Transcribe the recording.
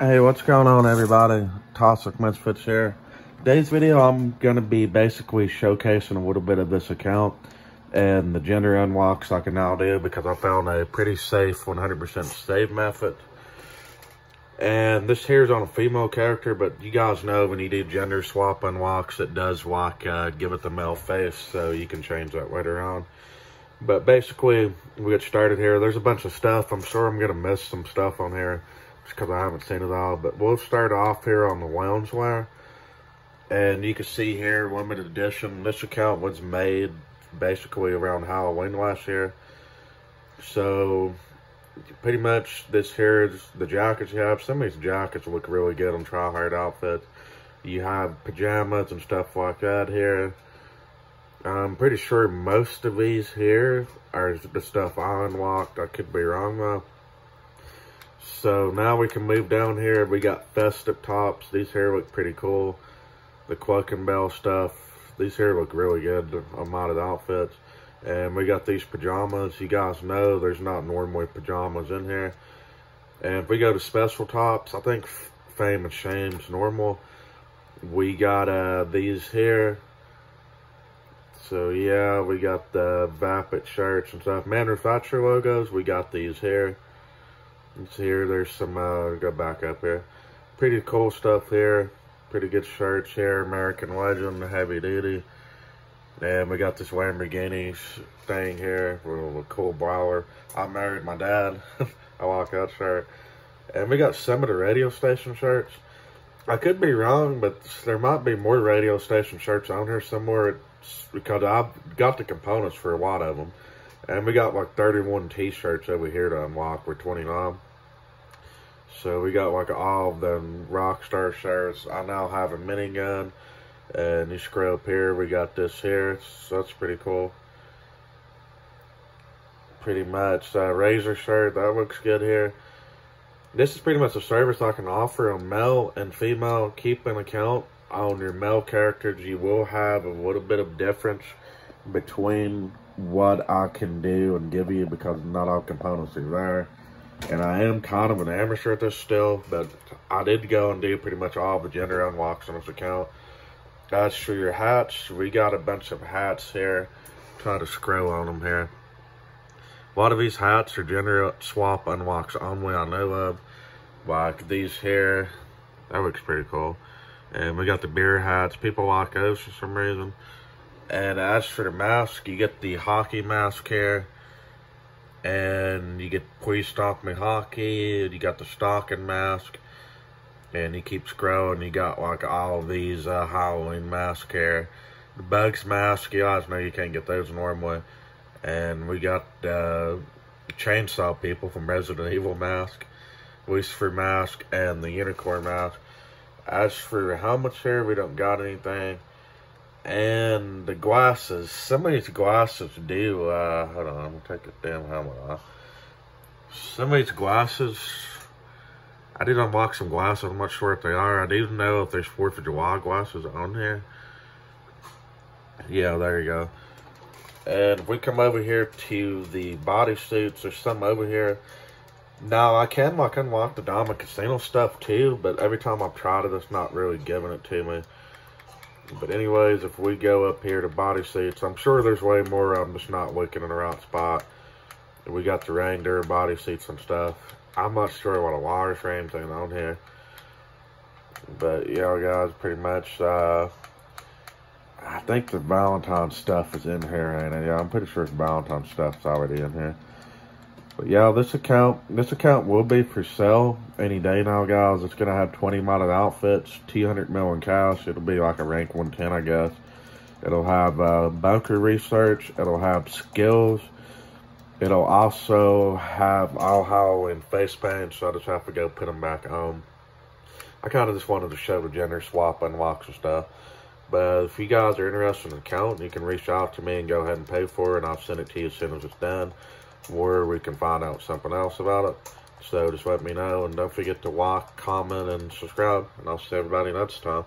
Hey, what's going on everybody? Toxic Misfits here. Today's video, I'm going to be basically showcasing a little bit of this account and the gender unlocks I can now do because I found a pretty safe 100% save method. And this here is on a female character, but you guys know when you do gender swap unlocks, it does like uh, give it the male face, so you can change that later on. But basically, we get started here. There's a bunch of stuff. I'm sure I'm going to miss some stuff on here because I haven't seen it all. But we'll start off here on the loungewear. And you can see here, limited edition. This account was made basically around Halloween last year. So, pretty much this here is the jackets you have. Some of these jackets look really good on try-hard outfits. You have pajamas and stuff like that here. I'm pretty sure most of these here are the stuff I unlocked. I could be wrong though. So now we can move down here. We got festive tops. These here look pretty cool. The Clerkenbell stuff. These here look really good on modded outfits. And we got these pajamas. You guys know there's not normally pajamas in here. And if we go to special tops, I think Fame and Shame's normal. We got uh, these here. So yeah, we got the Vapid shirts and stuff. Manufacturer logos, we got these here. It's here. There's some, uh, go back up here. Pretty cool stuff here. Pretty good shirts here. American Legend, heavy duty. And we got this Lamborghini thing here with a cool brawler. I married my dad. I like that shirt. And we got some of the radio station shirts. I could be wrong, but there might be more radio station shirts on here somewhere because I've got the components for a lot of them. And we got like 31 t-shirts over here to unlock for 29. So we got like all of them Rockstar shirts. I now have a minigun. And you scroll up here, we got this here. So that's pretty cool. Pretty much. Uh, Razor shirt, that looks good here. This is pretty much a service I can offer on male and female. Keep an account on your male characters. You will have a little bit of difference between what I can do and give you because not all components are there. And I am kind of an amateur at this still, but I did go and do pretty much all the gender unlocks on this account. As for your hats, we got a bunch of hats here. Try to scroll on them here. A lot of these hats are gender swap unlocks only I know of. Like these here, that looks pretty cool. And we got the beer hats. People like those for some reason. And as for the mask, you get the hockey mask here. And you get Please Stop Me Hockey. You got the stocking mask. And he keeps growing. You got like all these uh, Halloween masks here. The Bugs mask, you guys know you can't get those normally. And we got uh, Chainsaw People from Resident Evil mask. Lucifer mask and the Unicorn mask. As for helmets here, we don't got anything. And the glasses, some of these glasses do, uh, hold on, I'm gonna take the damn helmet off. Some of these glasses, I did unbox some glasses, I'm not sure if they are. I do know if there's 4th of July glasses on here. Yeah, there you go. And if we come over here to the bodysuits, there's some over here. Now, I can like unlock the Diamond Casino stuff too, but every time I've tried it, it's not really giving it to me. But anyways, if we go up here to body seats, I'm sure there's way more. I'm just not looking in the right spot. We got the reindeer body seats and stuff. I'm not sure what a wire frame's thing on here. But yeah, guys, pretty much, uh, I think the Valentine stuff is in here, and yeah, I'm pretty sure the Valentine stuff's already in here. But yeah, this account this account will be for sale any day now, guys. It's gonna have 20 modded outfits, 200 million cash. It'll be like a rank 110, I guess. It'll have uh, bunker research. It'll have skills. It'll also have all Halloween face paint, so I just have to go put them back on. I kind of just wanted to show the gender swap unlocks and stuff. But if you guys are interested in the account, you can reach out to me and go ahead and pay for it, and I'll send it to you as soon as it's done where we can find out something else about it. So just let me know, and don't forget to like, comment, and subscribe, and I'll see everybody next time.